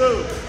Two.